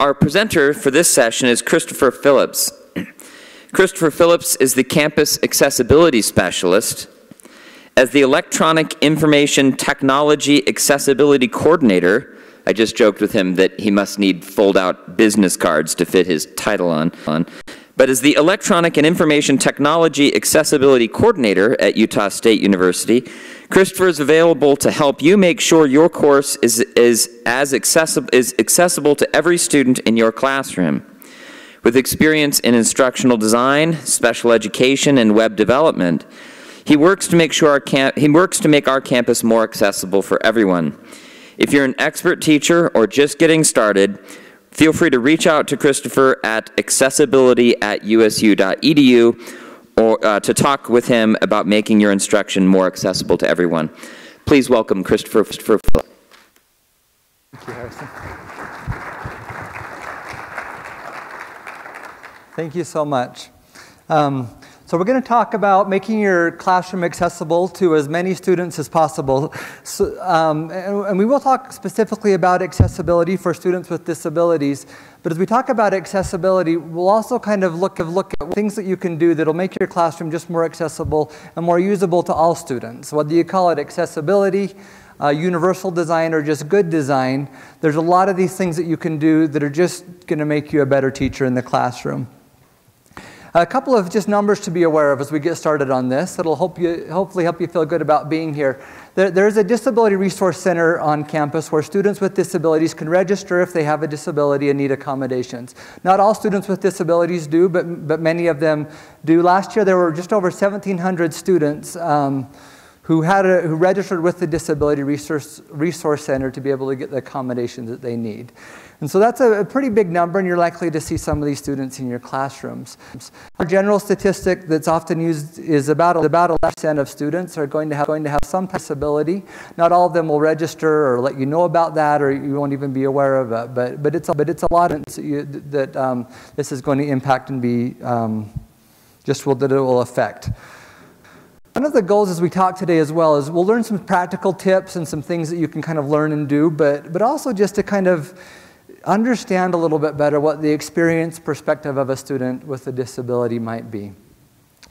Our presenter for this session is Christopher Phillips. Christopher Phillips is the Campus Accessibility Specialist. As the Electronic Information Technology Accessibility Coordinator, I just joked with him that he must need fold out business cards to fit his title on. on. But as the Electronic and Information Technology Accessibility Coordinator at Utah State University, Christopher is available to help you make sure your course is, is as accessible, is accessible to every student in your classroom. With experience in instructional design, special education, and web development, he works to make sure our camp, he works to make our campus more accessible for everyone. If you're an expert teacher or just getting started, feel free to reach out to Christopher at accessibility at usu.edu or uh, to talk with him about making your instruction more accessible to everyone. Please welcome Christopher, Christopher Thank you, Harrison. Thank you so much. Um, so we're going to talk about making your classroom accessible to as many students as possible. So, um, and, and, we will talk specifically about accessibility for students with disabilities. But as we talk about accessibility, we'll also kind of look, look at things that you can do that'll make your classroom just more accessible and more usable to all students. Whether you call it accessibility, uh, universal design, or just good design, there's a lot of these things that you can do that are just going to make you a better teacher in the classroom. A couple of just numbers to be aware of as we get started on this that'll help you, hopefully help you feel good about being here. There, there's a Disability Resource Center on campus where students with disabilities can register if they have a disability and need accommodations. Not all students with disabilities do, but, but many of them do. Last year there were just over 1,700 students um, who, had a, who registered with the Disability Resource, Resource Center to be able to get the accommodations that they need. And so that's a, a, pretty big number, and you're likely to see some of these students in your classrooms. A general statistic that's often used is about, about 11% of students are going to, have, going to have some disability. Not all of them will register or let you know about that, or you won't even be aware of it. But, but, it's, a, but it's a lot of, that um, this is going to impact and be um, just will, that it will affect. One of the goals as we talk today as well is we'll learn some practical tips and some things that you can kind of learn and do, but, but also just to kind of understand a little bit better what the experience perspective of a student with a disability might be.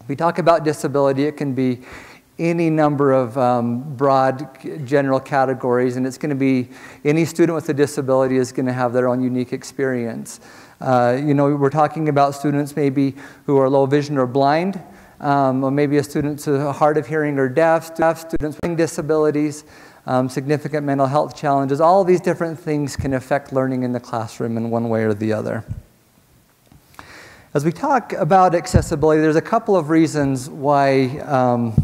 we talk about disability, it can be any number of um, broad general categories, and it's going to be any student with a disability is going to have their own unique experience. Uh, you know, we're talking about students maybe who are low vision or blind, um, or maybe a student a hard of hearing or deaf students with disabilities um, significant mental health challenges. All these different things can affect learning in the classroom in one way or the other. As we talk about accessibility, there's a couple of reasons why um,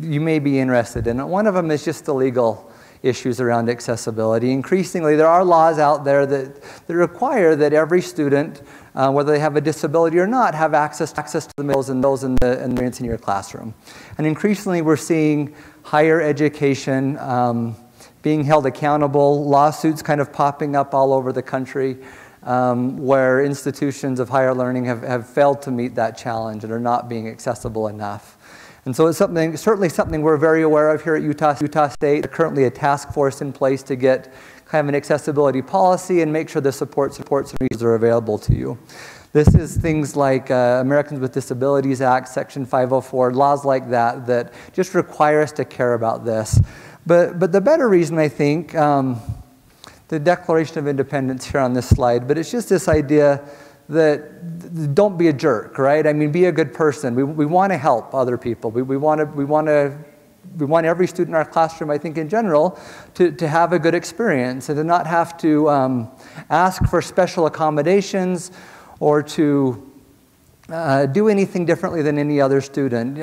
you may be interested in it. One of them is just the legal issues around accessibility. Increasingly, there are laws out there that, that require that every student, uh, whether they have a disability or not, have access, access to the meals and those in the, in the in your classroom. And increasingly, we're seeing higher education um, being held accountable, lawsuits kind of popping up all over the country um, where institutions of higher learning have, have failed to meet that challenge and are not being accessible enough. And so it's something, certainly something we're very aware of here at Utah, Utah State. There's currently a task force in place to get kind of an accessibility policy and make sure the support supports are available to you. This is things like uh, Americans with Disabilities Act, Section 504, laws like that that just require us to care about this. But, but the better reason, I think, um, the Declaration of Independence here on this slide, but it's just this idea that don't be a jerk, right? I mean, be a good person. We, we want to help other people. We, we want to, we want to we want every student in our classroom, I think, in general, to, to have a good experience and to not have to um, ask for special accommodations or to uh, do anything differently than any other student.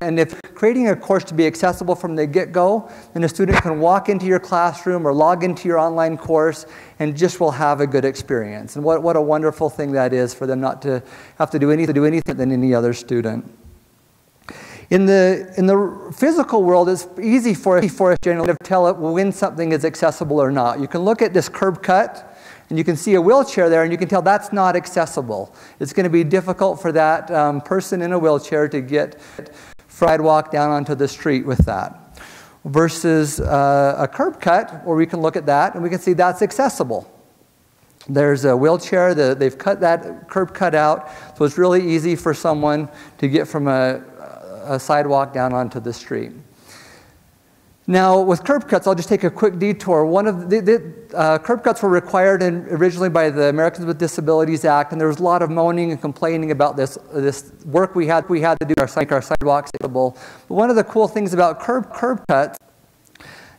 And if creating a course to be accessible from the get go, then a student can walk into your classroom or log into your online course and just will have a good experience. And what, what a wonderful thing that is for them not to have to do anything, do anything than any other student. In the, in the physical world, it's easy for, for us generally to tell it when something is accessible or not. You can look at this curb cut and you can see a wheelchair there, and you can tell that's not accessible. It's going to be difficult for that um, person in a wheelchair to get sidewalk down onto the street with that. Versus uh, a curb cut, where we can look at that and we can see that's accessible. There's a wheelchair, that they've cut that curb cut out, so it's really easy for someone to get from a, a sidewalk down onto the street. Now, with curb cuts, I'll just take a quick detour. One of the, the uh, curb cuts were required in, originally by the Americans with Disabilities Act, and there was a lot of moaning and complaining about this, this work we had, we had to do to make our sidewalks accessible. But one of the cool things about curb, curb cuts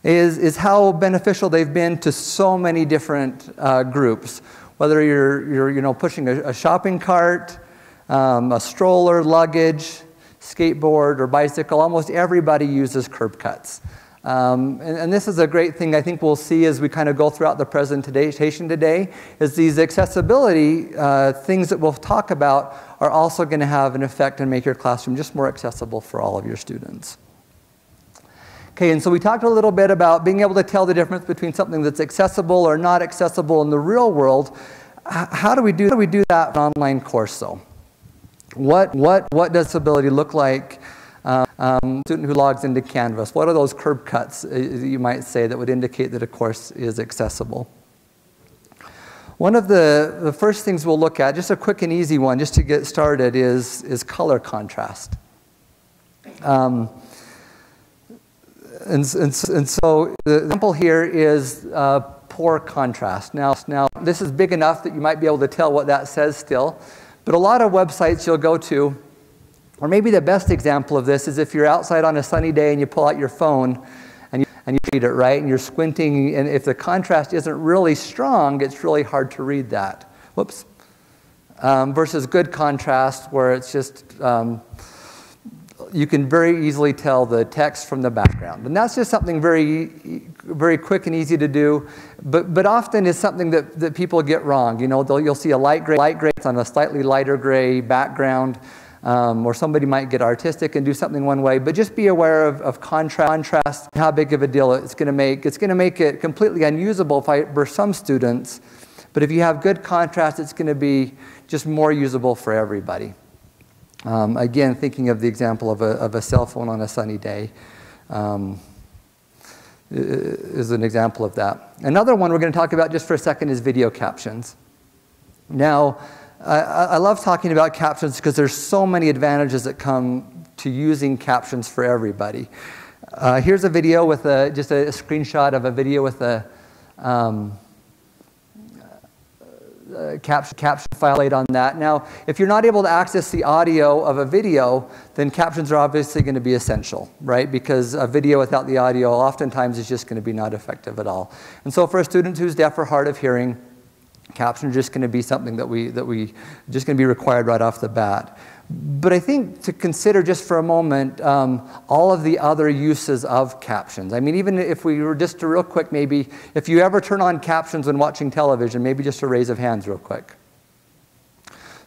is, is how beneficial they've been to so many different uh, groups. Whether you're, you're you know, pushing a, a shopping cart, um, a stroller, luggage, skateboard, or bicycle, almost everybody uses curb cuts. Um, and, and, this is a great thing I think we'll see as we kind of go throughout the presentation today, is these accessibility uh, things that we'll talk about are also going to have an effect and make your classroom just more accessible for all of your students. Okay, and so we talked a little bit about being able to tell the difference between something that's accessible or not accessible in the real world. How do we do, do, we do that online course, though? What, what, what does ability look like um, student who logs into Canvas, what are those curb cuts, uh, you might say, that would indicate that a course is accessible? One of the, the first things we'll look at, just a quick and easy one, just to get started, is, is color contrast. Um, and, and, and, so the example here is uh, poor contrast. Now, now, this is big enough that you might be able to tell what that says still, but a lot of websites you'll go to or maybe the best example of this is if you're outside on a sunny day and you pull out your phone and you, and you read it, right? And you're squinting, and if the contrast isn't really strong, it's really hard to read that. Whoops. Um, versus good contrast, where it's just, um, you can very easily tell the text from the background. And that's just something very, very quick and easy to do, but, but often is something that, that people get wrong. You know, you'll see a light gray, light gray on a slightly lighter gray background. Um, or somebody might get artistic and do something one way, but just be aware of, of contrast, contrast, how big of a deal it's going to make. It's going to make it completely unusable for some students, but if you have good contrast, it's going to be just more usable for everybody. Um, again, thinking of the example of a, of a cell phone on a sunny day um, is an example of that. Another one we're going to talk about just for a second is video captions. Now, I, I love talking about captions because there's so many advantages that come to using captions for everybody. Uh, here's a video with a, just a, a, screenshot of a video with a, um, a caption, caption file laid on that. Now, if you're not able to access the audio of a video, then captions are obviously going to be essential, right? Because a video without the audio oftentimes is just going to be not effective at all. And so for a student who's deaf or hard of hearing, Captions are just going to be something that we, that we just going to be required right off the bat. But I think to consider just for a moment um, all of the other uses of captions. I mean, even if we were just to real quick, maybe if you ever turn on captions when watching television, maybe just a raise of hands real quick.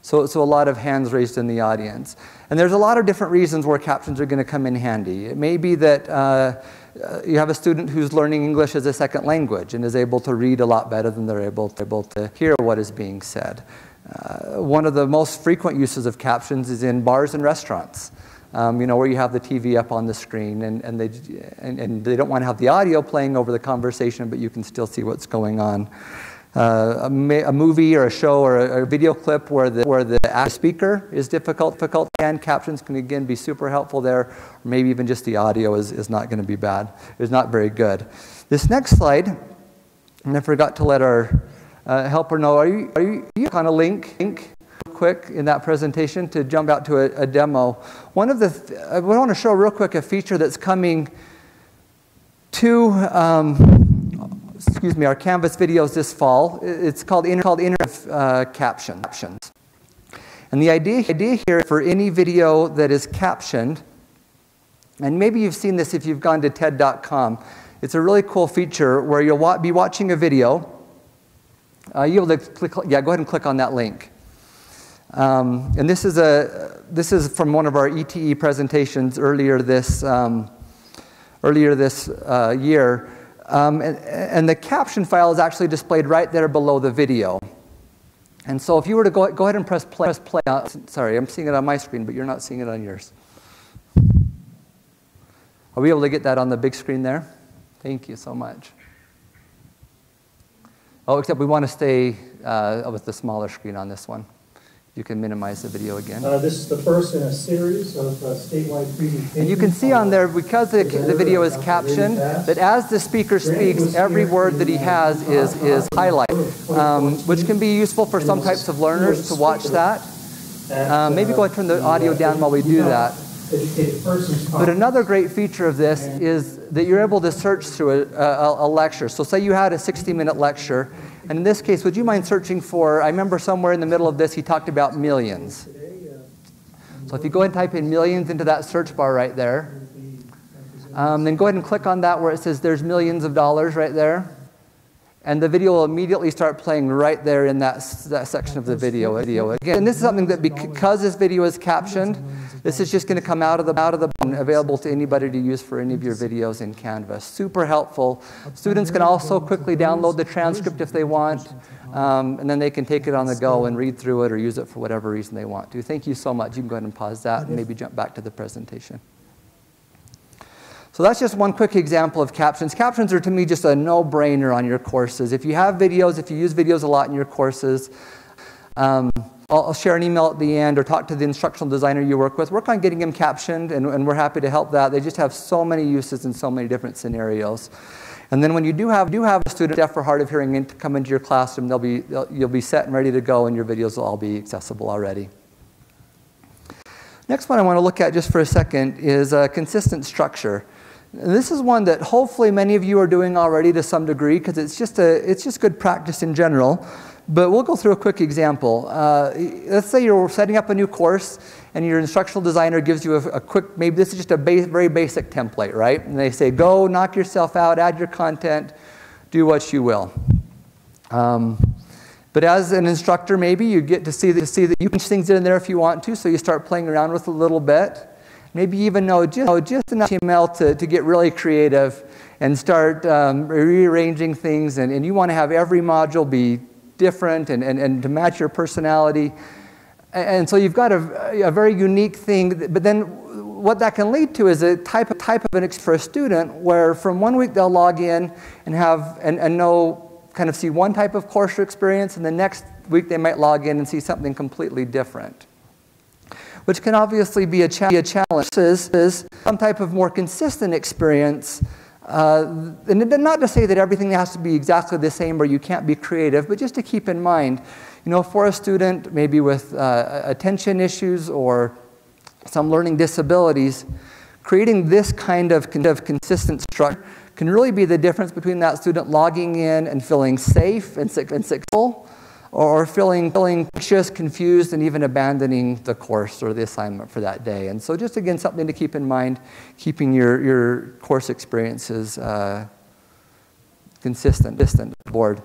So, so a lot of hands raised in the audience. And there's a lot of different reasons where captions are going to come in handy. It may be that uh, you have a student who's learning English as a second language and is able to read a lot better than they're able to, able to hear what is being said. Uh, one of the most frequent uses of captions is in bars and restaurants. Um, you know, where you have the TV up on the screen and, and, they, and, and they don't want to have the audio playing over the conversation, but you can still see what's going on uh, a, a, movie or a show or a, a, video clip where the, where the speaker is difficult, difficult, and captions can again be super helpful there, maybe even just the audio is, is not going to be bad, is not very good. This next slide, and I forgot to let our uh, helper know, are you, are you, you on a link, link quick in that presentation to jump out to a, a demo? One of the, th I want to show real quick a feature that's coming to, um, excuse me, our Canvas videos this fall. It's called, inter, called interactive uh, captions. And the idea, idea here for any video that is captioned, and maybe you've seen this if you've gone to TED.com, it's a really cool feature where you'll wa be watching a video. Uh, you'll able to click, yeah, go ahead and click on that link. Um, and this is, a, this is from one of our ETE presentations earlier this, um, earlier this uh, year. Um, and, and, the caption file is actually displayed right there below the video. And so if you were to go, go ahead and press play, press play uh, sorry, I'm seeing it on my screen, but you're not seeing it on yours. Are we able to get that on the big screen there? Thank you so much. Oh, except we want to stay uh, with the smaller screen on this one. You can minimize the video again. Uh, this is the first in a series of uh, statewide presentations. And you can see on there, because the, the video is captioned, that as the speaker speaks, every word that he has is, is highlighted, um, which can be useful for some types of learners to watch that. Uh, maybe go ahead and turn the audio down while we do that. But another great feature of this is that you're able to search through a, a, a lecture. So say you had a 60 minute lecture, and in this case, would you mind searching for, I remember somewhere in the middle of this, he talked about millions. So if you go ahead and type in millions into that search bar right there, um, then go ahead and click on that where it says there's millions of dollars right there. And the video will immediately start playing right there in that, that section of the video. video. Again, and this is something that because this video is captioned, this is just going to come out of the out of the available to anybody to use for any of your videos in Canvas. Super helpful. Students can also quickly download the transcript if they want, um, and then they can take it on the go and read through it or use it for whatever reason they want to. Thank you so much. You can go ahead and pause that and maybe jump back to the presentation. So that's just one quick example of captions. Captions are to me just a no-brainer on your courses. If you have videos, if you use videos a lot in your courses, um, I'll, I'll, share an email at the end or talk to the instructional designer you work with. Work on getting them captioned, and, and we're happy to help that. They just have so many uses in so many different scenarios. And then when you do have, do have a student deaf or hard of hearing in, come into your classroom, they'll be, they'll, you'll be set and ready to go, and your videos will all be accessible already. Next one I want to look at just for a second is a consistent structure. This is one that hopefully many of you are doing already to some degree because it's just a it's just good practice in general. But we'll go through a quick example. Uh, let's say you're setting up a new course and your instructional designer gives you a, a quick, maybe this is just a base, very basic template, right? And they say, go, knock yourself out, add your content, do what you will. Um, but as an instructor, maybe you get to see, the, see that you can things in there if you want to, so you start playing around with a little bit. Maybe even know just, just enough HTML to, to get really creative and start um, rearranging things. And, and you want to have every module be different and, and, and to match your personality. And so you've got a, a very unique thing. But then what that can lead to is a type of, type of an for a student where from one week they'll log in and have and, and know kind of see one type of course experience and the next week they might log in and see something completely different which can obviously be a, cha- a challenge, is, is some type of more consistent experience. Uh, and not to say that everything has to be exactly the same or you can't be creative, but just to keep in mind, you know, for a student maybe with uh, attention issues or some learning disabilities, creating this kind of, of consistent structure can really be the difference between that student logging in and feeling safe and, and successful or feeling, feeling anxious, confused, and even abandoning the course or the assignment for that day. And so, just again, something to keep in mind, keeping your, your course experiences uh, consistent, distant board.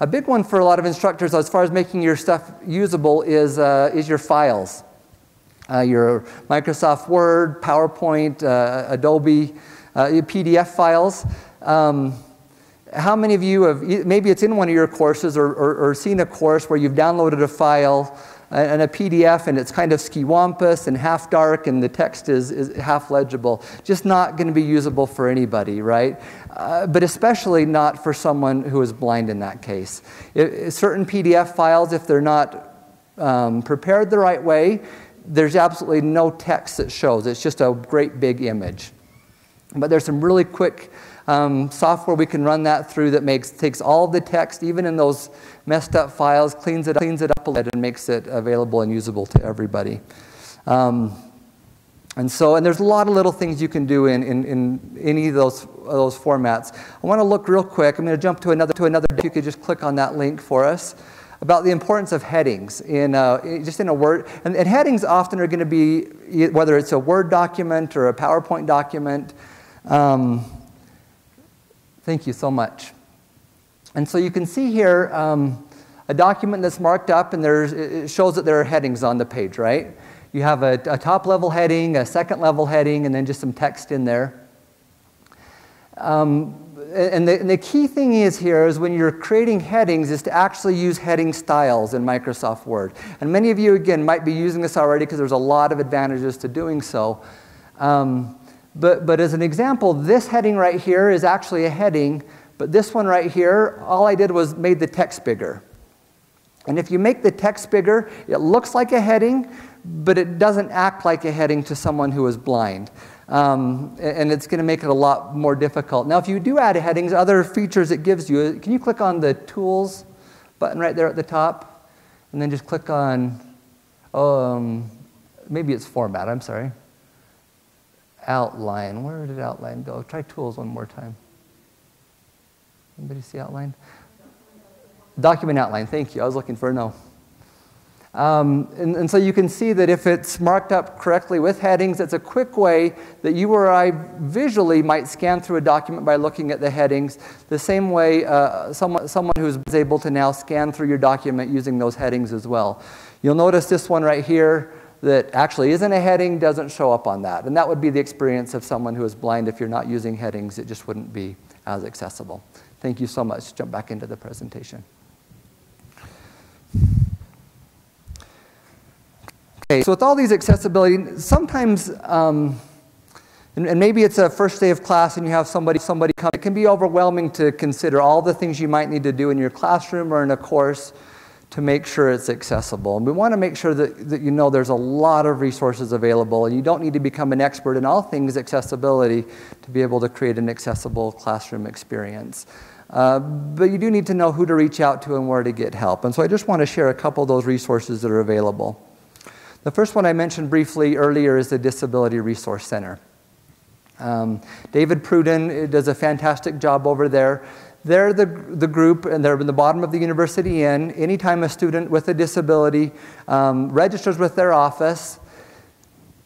A big one for a lot of instructors, as far as making your stuff usable, is, uh, is your files. Uh, your Microsoft Word, PowerPoint, uh, Adobe, uh, PDF files. Um, how many of you have, maybe it's in one of your courses or, or, or seen a course where you've downloaded a file and a PDF and it's kind of skiwampus and half dark and the text is, is half legible. Just not going to be usable for anybody, right? Uh, but especially not for someone who is blind in that case. It, certain PDF files, if they're not um, prepared the right way, there's absolutely no text that shows. It's just a great big image. But there's some really quick um, software we can run that through that makes, takes all the text, even in those messed up files, cleans it cleans it up a little and makes it available and usable to everybody. Um, and so, and there's a lot of little things you can do in, in, in any of those, those formats. I want to look real quick. I'm going to jump to another, to another. You could just click on that link for us about the importance of headings in uh, just in a Word. And, and, headings often are going to be whether it's a Word document or a PowerPoint document. Um, Thank you so much. And so you can see here um, a document that's marked up, and there's, it shows that there are headings on the page, right? You have a, a top level heading, a second level heading, and then just some text in there. Um, and, the, and the key thing is here is when you're creating headings is to actually use heading styles in Microsoft Word. And many of you, again, might be using this already because there's a lot of advantages to doing so. Um, but, but as an example, this heading right here is actually a heading, but this one right here, all I did was made the text bigger. And if you make the text bigger, it looks like a heading, but it doesn't act like a heading to someone who is blind. Um, and it's going to make it a lot more difficult. Now, if you do add headings, other features it gives you, can you click on the Tools button right there at the top? And then just click on, um, maybe it's Format, I'm sorry. Outline. Where did Outline go? Try Tools one more time. Anybody see Outline? Document outline, thank you. I was looking for a no. Um, and, and, so you can see that if it's marked up correctly with headings, it's a quick way that you or I visually might scan through a document by looking at the headings, the same way uh, someone, someone who's able to now scan through your document using those headings as well. You'll notice this one right here that actually isn't a heading doesn't show up on that. And that would be the experience of someone who is blind. If you're not using headings, it just wouldn't be as accessible. Thank you so much. Jump back into the presentation. Okay, so with all these accessibility, sometimes, um, and, and, maybe it's a first day of class and you have somebody, somebody come, it can be overwhelming to consider all the things you might need to do in your classroom or in a course to make sure it's accessible. And we want to make sure that, that you know there's a lot of resources available and you don't need to become an expert in all things accessibility to be able to create an accessible classroom experience. Uh, but you do need to know who to reach out to and where to get help. And so I just want to share a couple of those resources that are available. The first one I mentioned briefly earlier is the Disability Resource Center. Um, David Pruden uh, does a fantastic job over there. They're the, the group, and they're in the bottom of the University Inn. Anytime a student with a disability um, registers with their office,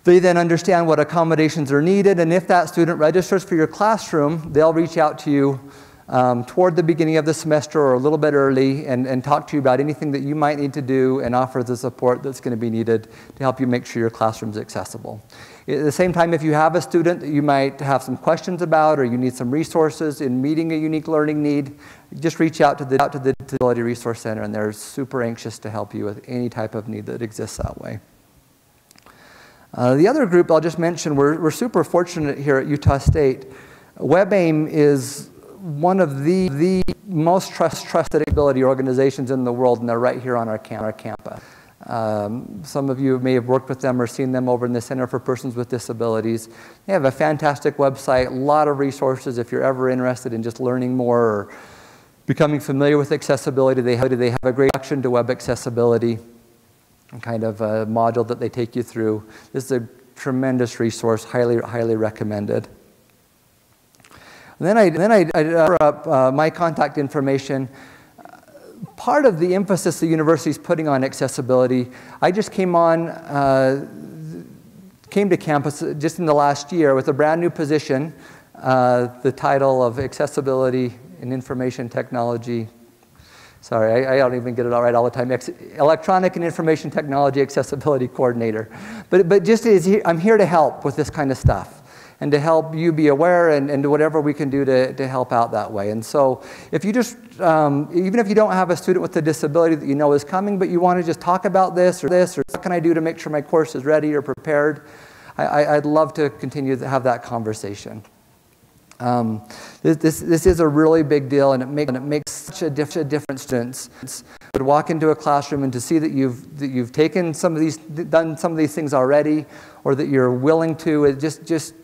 they then understand what accommodations are needed, and if that student registers for your classroom, they'll reach out to you um, toward the beginning of the semester or a little bit early and, and talk to you about anything that you might need to do and offer the support that's going to be needed to help you make sure your classroom's accessible. At the same time, if you have a student that you might have some questions about or you need some resources in meeting a unique learning need, just reach out to the, out to the Disability Resource Center and they're super anxious to help you with any type of need that exists that way. Uh, the other group I'll just mention, we're, we're super fortunate here at Utah State. WebAIM is one of the, the most trust, trusted ability organizations in the world, and they're right here on our, camp, our campus. Um, some of you may have worked with them or seen them over in the Center for Persons with Disabilities. They have a fantastic website, a lot of resources if you're ever interested in just learning more or becoming familiar with accessibility. They have, they have a great introduction to web accessibility kind of a module that they take you through. This is a tremendous resource, highly, highly recommended. And then I, then I, I up uh, my contact information. Part of the emphasis the university is putting on accessibility, I just came on, uh, came to campus just in the last year with a brand new position, uh, the title of Accessibility and Information Technology Sorry, I, I, don't even get it all right all the time. Ex electronic and Information Technology Accessibility Coordinator. But, but just as he, I'm here to help with this kind of stuff and to help you be aware and, and whatever we can do to, to help out that way. And so if you just, um, even if you don't have a student with a disability that you know is coming, but you want to just talk about this or this, or what can I do to make sure my course is ready or prepared, I, would love to continue to have that conversation. Um, this, this, this, is a really big deal, and it, make, and it makes such a, diff, a difference. To walk into a classroom and to see that you've, that you've taken some of these, done some of these things already, or that you're willing to, it just, just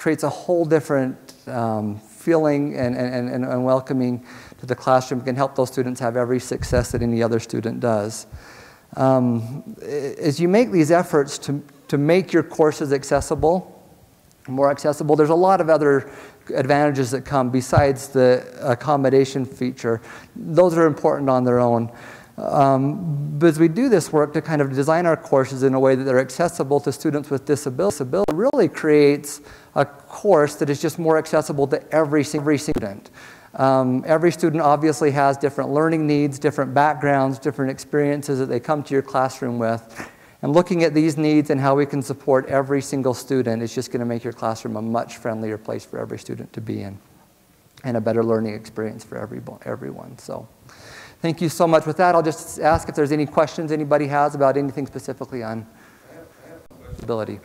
creates a whole different um, feeling and, and, and, and, welcoming to the classroom. Can help those students have every success that any other student does. Um, as you make these efforts to, to make your courses accessible, more accessible, there's a lot of other advantages that come besides the accommodation feature. Those are important on their own. Um, but as we do this work to kind of design our courses in a way that they're accessible to students with disabilities, really creates a course that is just more accessible to every, every student. Um, every student obviously has different learning needs, different backgrounds, different experiences that they come to your classroom with. And looking at these needs and how we can support every single student is just going to make your classroom a much friendlier place for every student to be in and a better learning experience for every, everyone. So thank you so much. With that, I'll just ask if there's any questions anybody has about anything specifically on ability.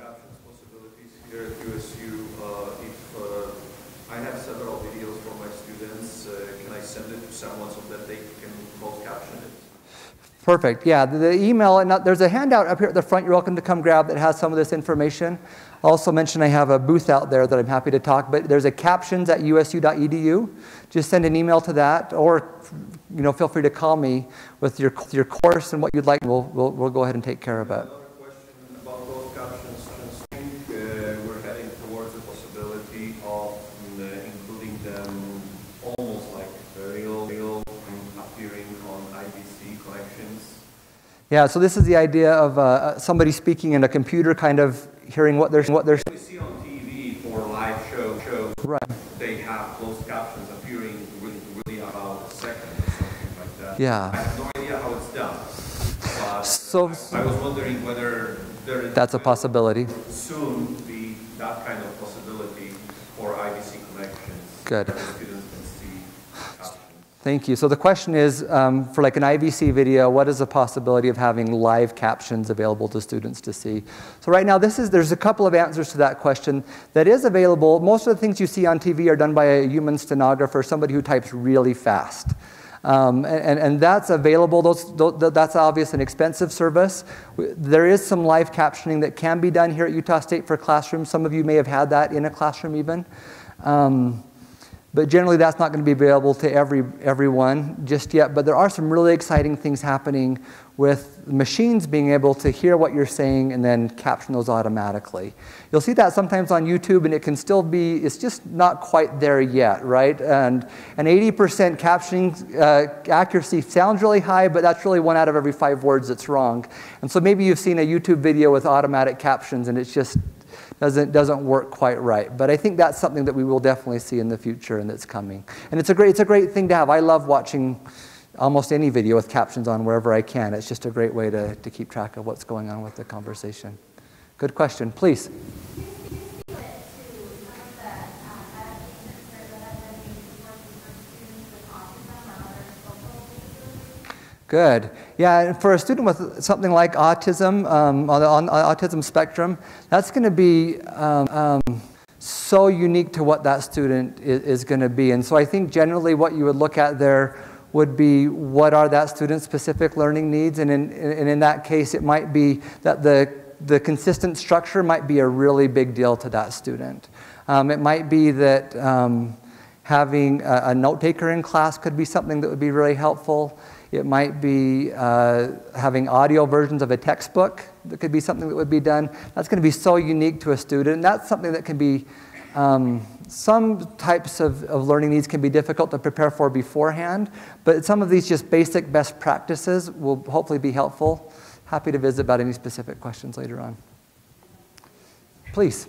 Perfect. Yeah, the, the email, and there's a handout up here at the front you're welcome to come grab that has some of this information. I'll also mention I have a booth out there that I'm happy to talk, but there's a captions at usu.edu. Just send an email to that, or you know, feel free to call me with your, your course and what you'd like. We'll, we'll, we'll go ahead and take care of it. Another question about closed captions. I think uh, we're heading towards the possibility of uh, including them almost like real, real um, appearing on IVC connections. Yeah, so this is the idea of uh, somebody speaking in a computer, kind of hearing what they're what they're. We see on TV for live show shows. Right. They have closed captions appearing really, really about a second or something like that. Yeah. I have no idea how it's done. But So I was wondering whether there is that's a possibility. soon be that kind of possibility for IVC connections. Good. That the students can see captions. Thank you. So the question is, um, for like an IVC video, what is the possibility of having live captions available to students to see? So right now, this is there's a couple of answers to that question that is available. Most of the things you see on TV are done by a human stenographer, somebody who types really fast. Um, and, and that's available. Those, those, that's obvious an expensive service. There is some live captioning that can be done here at Utah State for classrooms. Some of you may have had that in a classroom even. Um, but generally, that's not going to be available to every, everyone just yet. But there are some really exciting things happening with machines being able to hear what you're saying and then caption those automatically. You'll see that sometimes on YouTube, and it can still be, it's just not quite there yet, right? And an 80% captioning uh, accuracy sounds really high, but that's really one out of every five words that's wrong. And so maybe you've seen a YouTube video with automatic captions, and it's just doesn't, doesn't work quite right. But I think that's something that we will definitely see in the future and that's coming. And it's a great, it's a great thing to have. I love watching almost any video with captions on wherever I can. It's just a great way to, to keep track of what's going on with the conversation. Good question. Please. Good. Yeah, for a student with something like autism, um, on the on, on autism spectrum, that's going to be um, um, so unique to what that student is, is going to be. And so I think generally what you would look at there would be what are that student's specific learning needs. And in, in that case, it might be that the, the consistent structure might be a really big deal to that student. Um, it might be that um, having a, a note taker in class could be something that would be really helpful. It might be uh, having audio versions of a textbook that could be something that would be done. That's going to be so unique to a student. And that's something that can be, um, some types of, of learning needs can be difficult to prepare for beforehand, but some of these just basic best practices will hopefully be helpful. Happy to visit about any specific questions later on. Please.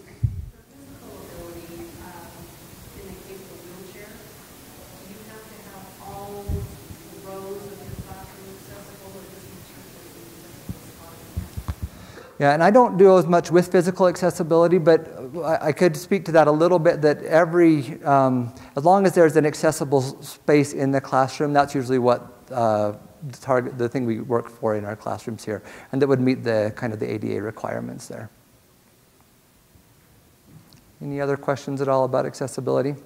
Yeah, and I don't do as much with physical accessibility, but I, I could speak to that a little bit. That every, um, as long as there's an accessible space in the classroom, that's usually what uh, the target, the thing we work for in our classrooms here, and that would meet the kind of the ADA requirements there. Any other questions at all about accessibility?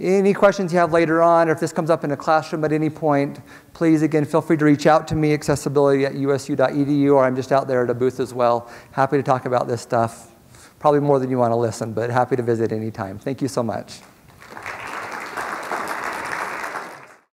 Any questions you have later on, or if this comes up in a classroom at any point, please again feel free to reach out to me, accessibility at usu.edu, or I'm just out there at a booth as well. Happy to talk about this stuff. Probably more than you want to listen, but happy to visit anytime. Thank you so much.